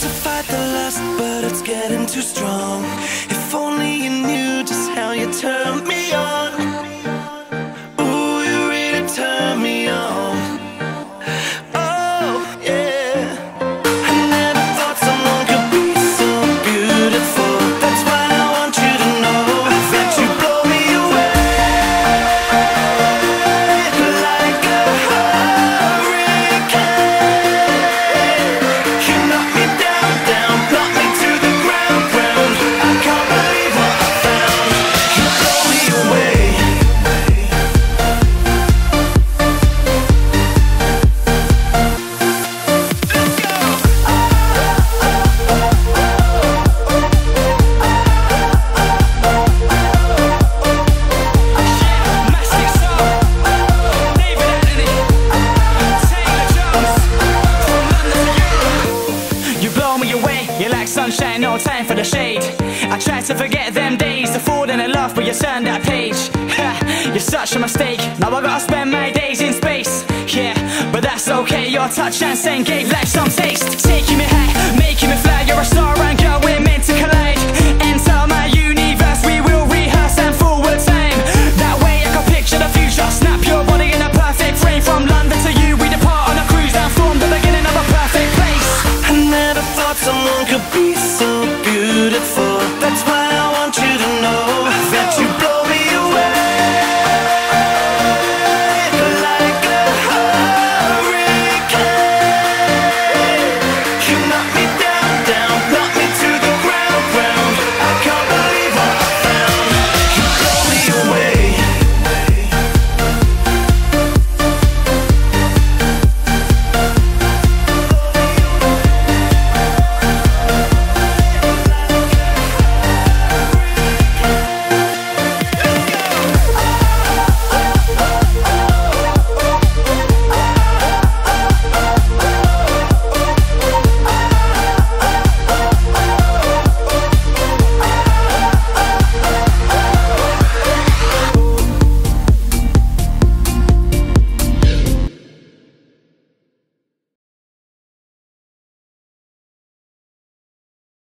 to fight the lust, but it's getting too strong. If only sunshine, no time for the shade. I try to forget them days, the fool and the love, but you turned that page. Ha, You're such a mistake. Now I gotta spend my days in space. Yeah, but that's okay. Your touch and scent gave life some taste. Taking me high, making me fly.